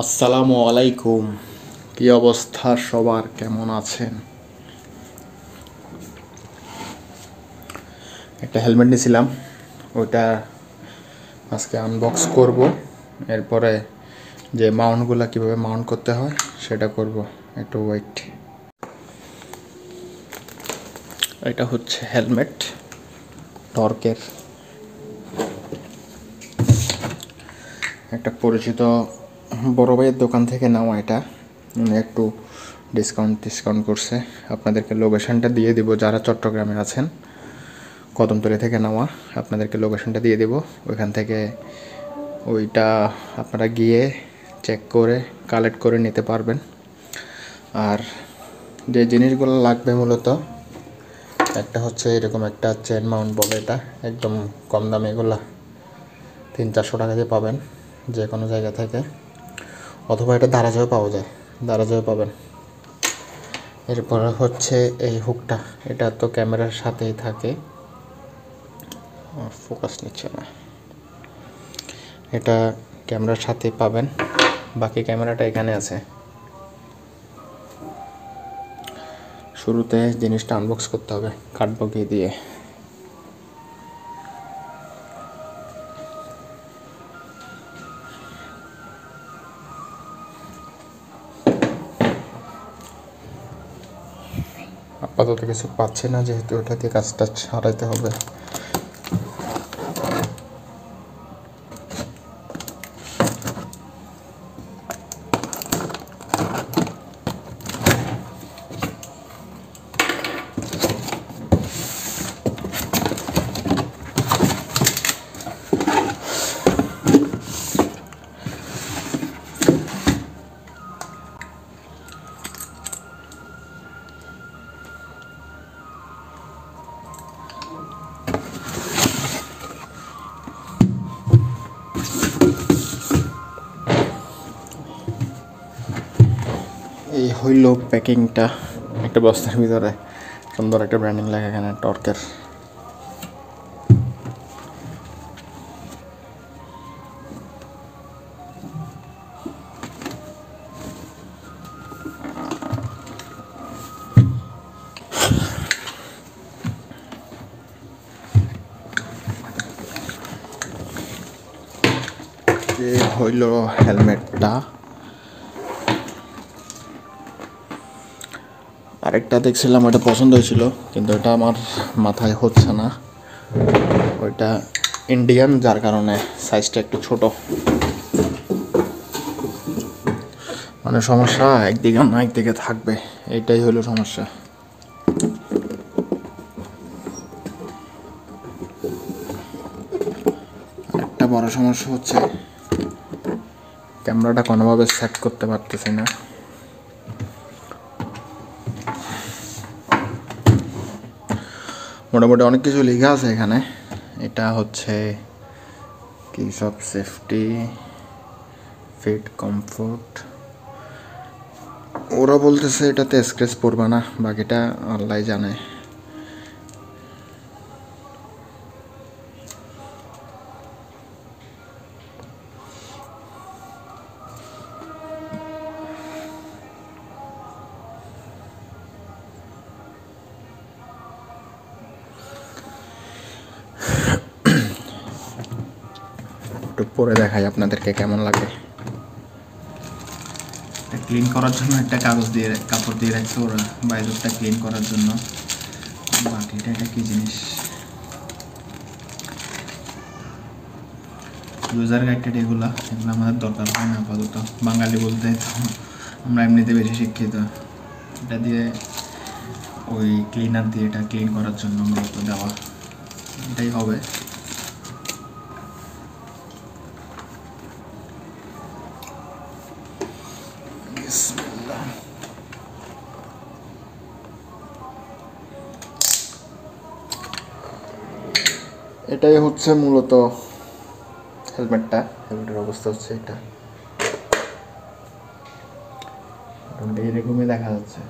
আসসালামু আলাইকুম। কি অবস্থা সবার? কেমন আছেন? একটা হেলমেট নিয়েছিলাম ওইটা আজকে আনবক্স করব। এরপরে যে মাউন্টগুলো কীভাবে মাউন্ট করতে হয়, সেটা করব। একটু ওয়েট এটা হচ্ছে হেলমেট, টর্কের। একটা পরিচিত বড় ভাইয়ের দোকান থেকে নেওয়া এটা। একটু ডিসকাউন্ট ডিসকাউন্ট করছে। আপনাদেরকে লোকেশানটা দিয়ে দিব, যারা চট্টগ্রামে আছেন। কদমতলি থেকে নেওয়া, আপনাদেরকে লোকেশানটা দিয়ে দেব। ওইখান থেকে ওইটা আপনারা গিয়ে চেক করে কালেক্ট করে নিতে পারবেন। আর যে জিনিসগুলো লাগবে মূলত, একটা হচ্ছে এরকম একটা চেন মাউন্ট বলে এটা। একদম কম দামে এগুলা তিন চারশো টাকা দিয়ে পাবেন যে কোনো জায়গা থেকে। অথবা এটা দারাজেও পাওয়া যায় দারাজেও পাবেন। এরপরে হচ্ছে এই হুকটা এটা তো ক্যামেরার সাথেই থাকে। ফোকাস নিচ্ছে না। এটা ক্যামেরার সাথে পাবেন, বাকি ক্যামেরাটা এখানে আছে। শুরুতে জিনিসটা আনবক্স করতে হবে কাঠবগি দিয়ে। কিছু পাচ্ছি না যেহেতু ওটা দিয়ে কাজটা সারাইতে হবে। হইল প্যাকিংটা। একটা বস্তার ভিতরে। সুন্দর একটা ব্র্যান্ডিং লেখা এখানে টর্কের এই হইল হেলমেটটা। আরেকটা দেখছিলাম ওটা পছন্দ হয়েছিল, কিন্তু এটা আমার মাথায় হচ্ছে না। ওইটা ইন্ডিয়ান যার কারণে সাইজটা একটু ছোট। মানে সমস্যা, একদিকে না একদিকে থাকবে। এটাই হলো সমস্যা। একটা বড় সমস্যা হচ্ছে, ক্যামেরাটা কোনোভাবে সেট করতে পারতেছি না। মোটামুটি অনেক কিছু লেখা আছে এখানে। এটা হচ্ছে কি সব সেফটি ফিট কমফোর্ট ওরা বলতেছে এটাতে স্ক্রেচ পড়বে না, বাকিটা আল্লাহ জানে। পরে দেখাই আপনাদেরকে কেমন লাগে। ক্লিন করার জন্য একটা কাগজ দিয়ে কাপড় দিয়ে রাখছে ওরা বাইরেটা ক্লিন করার জন্য। বাকিটা এটা কি জিনিস? ইউজার গাইডেড এগুলা, এগুলো আমাদের দরকার হয় না আপাতত। বাঙালি বলতে আমরা এমনিতে বেশি শিক্ষিত। এটা দিয়ে ওই ক্লিনার দিয়ে এটা ক্লিন করার জন্য মূলত দেওয়া। এটাই হবে। এটাই হচ্ছে মূলত হেলমেটটা। হেলমেটের অবস্থা হচ্ছে এটা। এরকমই দেখা যাচ্ছে।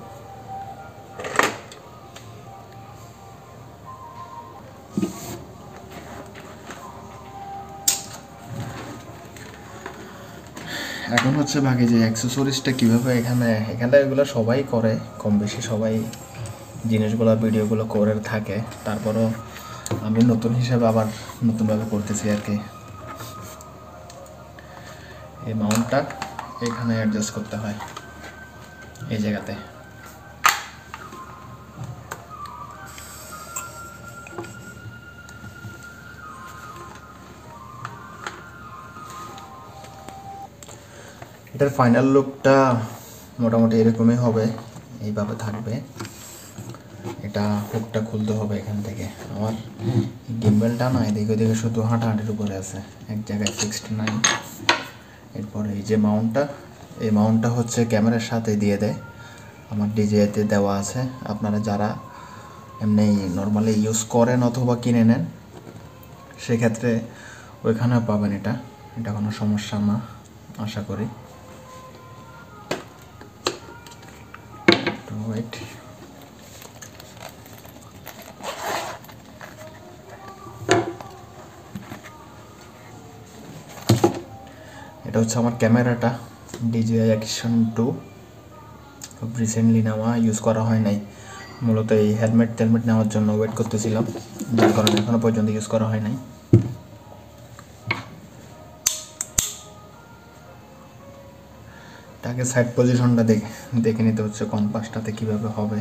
এখন হচ্ছে বাকি যে অ্যাক্সেসরিজটা কীভাবে এখানে এখানে এগুলো সবাই করে কম বেশি সবাই জিনিসগুলো, ভিডিওগুলো করে থাকে। তারপরও আমি নতুন হিসাবে আবার নতুনভাবে করতেছি আর কি। এই মাউন্টটা এখানে অ্যাডজাস্ট করতে হয়, এই জায়গাতে। এটার ফাইনাল লুকটা মোটামুটি এরকমই হবে, এইভাবে থাকবে। এটা হুকটা খুলতে হবে এখান থেকে। আমার গিম্বেলটা না, এদিকে ওদিকে শুধু হাঁটাহাঁটির উপরে আছে। এক জায়গায় ফিক্সড নাই। এরপরে এই যে মাউন্টটা এই মাউন্টটা হচ্ছে ক্যামেরার সাথে দিয়ে দেয়। আমার ডিজেতে দেওয়া আছে। আপনারা যারা এমনি নর্মালি ইউজ করেন অথবা কিনে নেন, সেক্ষেত্রে ওইখানেও পাবেন এটা। এটা কোনো সমস্যা না, আশা করি। ওয়েট এটা হচ্ছে আমার ক্যামেরাটা ডিজিআই অ্যাকশন টু রিসেন্টলি নেওয়া ইউজ করা হয় নাই। মূলত এই হেলমেট টেলমেট নেওয়ার জন্য ওয়েট করতেছিলাম। যার কারণে এখনও পর্যন্ত ইউজ করা হয় নাই। তাকে সাইড পজিশনটা দেখে দেখে নিতে হচ্ছে কম্পাসটাতে কীভাবে হবে।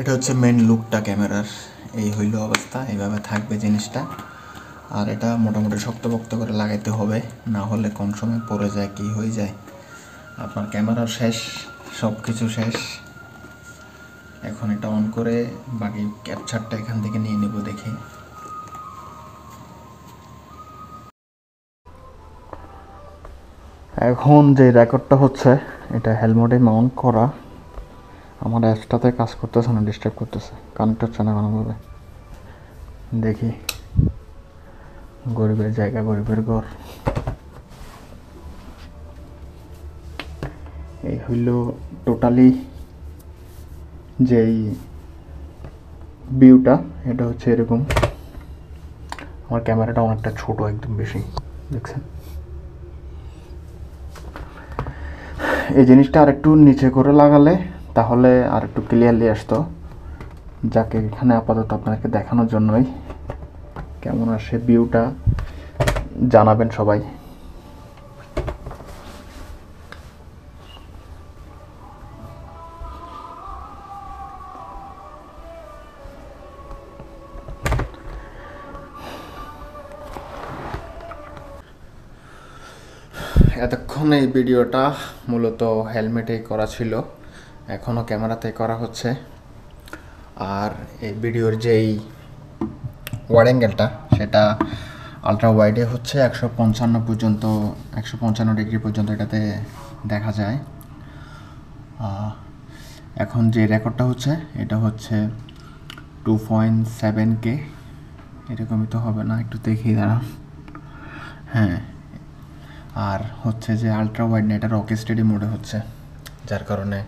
এটা হচ্ছে মেন লুকটা ক্যামেরার এই হইল অবস্থা, এইভাবে থাকবে জিনিসটা। আর এটা মোটামুটি শক্তপোক্ত করে লাগাইতে হবে, না হলে কোন সময় পড়ে যায়, কি হয়ে যায়। আপনার ক্যামেরা শেষ সব কিছু শেষ। এখন এটা অন করে বাকি ক্যাপচারটা এখান থেকে নিয়ে নেব দেখি। এখন যে রেকর্ডটা হচ্ছে, এটা হেলমেটে মাউন্ট করা। আমার অ্যাপসটাতে কাজ করতেছে না ডিস্টার্ব করতেছে কানেক্ট হচ্ছে না কোনোভাবে। দেখি। গরিবের জায়গা, গরিবের ঘর। এই হইল টোটালি যেই ভিউটা এটা হচ্ছে এরকম। আমার ক্যামেরাটা অনেকটা ছোট, একদম বেশি, দেখছেন? এই জিনিসটা আর একটু নিচে করে লাগালে তাহলে আর একটু ক্লিয়ারলি আসতো। যাকে, এখানে আপাতত আপনাকে দেখানোর জন্যই। কেমন আসে ভিউটা জানাবেন সবাই। এতক্ষণ এই ভিডিওটা মূলত হেলমেটেই করা ছিল। এখনও ক্যামেরাতে করা হচ্ছে। আর এই ভিডিওর যেই ওয়াইড অ্যাঙ্গেলটা সেটা আলট্রা ওয়াইডে হচ্ছে একশো পঞ্চান্ন পর্যন্ত, একশো পঞ্চান্ন ডিগ্রি পর্যন্ত এটাতে দেখা যায়। এখন যে রেকর্ডটা হচ্ছে, এটা হচ্ছে টু পয়েন্ট সেভেন কে এরকমই তো হবে না, একটু দেখি দাঁড়ান হ্যাঁ আর হচ্ছে যে আলট্রা ওয়াইড না এটা রকি স্টেডি মোডে হচ্ছে, যার কারণে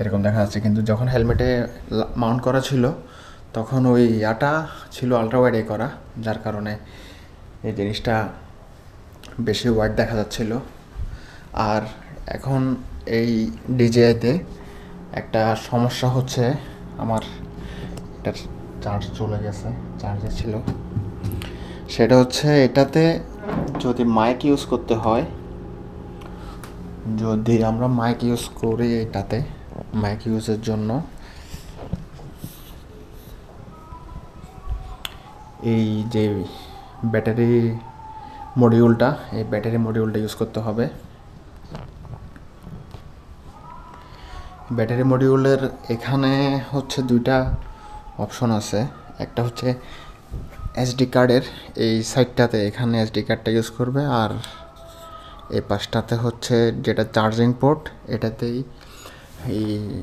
এরকম দেখা যাচ্ছে। কিন্তু যখন হেলমেটে মাউন্ট করা ছিল, তখন ওই ইয়াটা ছিল আলট্রা ওয়াইডে করা, যার কারণে এই জিনিসটা বেশি ওয়াইড দেখা যাচ্ছিল। আর এখন এই ডিজিআইতে একটা সমস্যা হচ্ছে, আমার এটার চার্জ চলে গেছে চার্জে ছিল। সেটা হচ্ছে এটাতে যদি মাইক ইউজ করতে হয়, যদি আমরা মাইক ইউজ করি এটাতে মাইক ইউজের জন্য। এই যে ব্যাটারি মডিউলটা এই ব্যাটারি মডিউলটা ইউজ করতে হবে। ব্যাটারি মডিউলের এখানে হচ্ছে দুইটা অপশন আছে। একটা হচ্ছে এসডি কার্ডের এই সাইডটাতে এখানে এসডি কার্ডটা ইউজ করবে। আর এই পাশটাতে হচ্ছে যেটা চার্জিং পোর্ট এটাতেই এই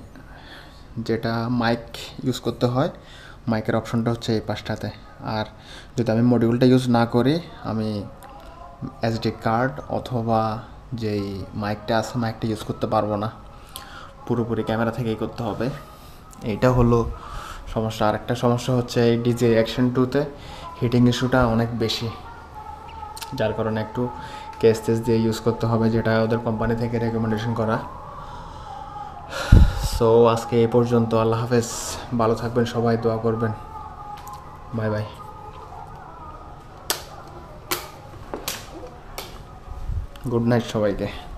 যেটা মাইক ইউজ করতে হয় মাইকের অপশনটা হচ্ছে এই পাশটাতে। আর যদি আমি মডিউলটা ইউজ না করি, আমি এসডি কার্ড অথবা যেই মাইকটা আছে মাইকটা ইউজ করতে পারব না। পুরোপুরি ক্যামেরা থেকেই করতে হবে। এইটা হলো সমস্যা। আরেকটা সমস্যা হচ্ছে এই ডিজে অ্যাকশন টুতে হিটিং ইস্যুটা অনেক বেশি। যার কারণে একটু কেস টেস দিয়ে ইউজ করতে হবে, যেটা ওদের কোম্পানি থেকে রেকমেন্ডেশন করা। সো আজকে এ পর্যন্ত আল্লাহ হাফেজ। ভালো থাকবেন, সবাই দোয়া করবেন। Bye bye. গুড নাইট সবাইকে।